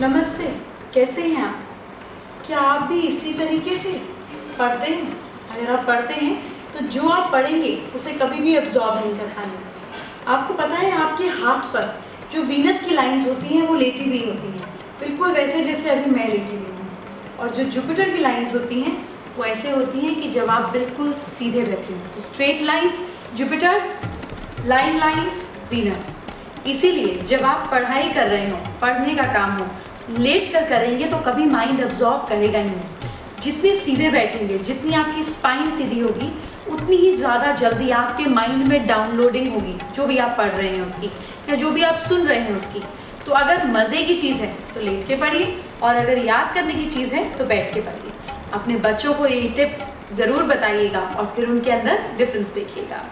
नमस्ते, कैसे हैं आप? क्या आप भी इसी तरीके से पढ़ते हैं? अगर आप पढ़ते हैं तो जो आप पढ़ेंगे, उसे कभी भी एब्जॉर्ब नहीं कर पाएँगे। आपको पता है, आपके हाथ पर जो वीनस की लाइंस होती हैं, वो लेटी हुई होती हैं। बिल्कुल वैसे जैसे अभी मैं लेटी हुई हूँ। और जो जुपिटर की लाइंस होती हैं, वो ऐसे होती हैं कि जब आप बिल्कुल सीधे बैठे हो तो straight lines Jupiter line lines Venus इसीलिए जब आप पढ़ाई कर रहे हो, पढ़ने का काम हो, लेट कर करेंगे तो कभी माइंड अब्जॉर्ब करेगा ही नहीं। जितने सीधे बैठेंगे, जितनी आपकी स्पाइन सीधी होगी, उतनी ही ज़्यादा जल्दी आपके माइंड में डाउनलोडिंग होगी, जो भी आप पढ़ रहे हैं उसकी, या जो भी आप सुन रहे हैं उसकी। तो अगर मज़े की चीज़ है तो लेट के पढ़िए, और अगर याद करने की चीज़ है तो बैठ के पढ़िए। अपने बच्चों को ये टिप ज़रूर बताइएगा, और फिर उनके अंदर डिफरेंस देखिएगा।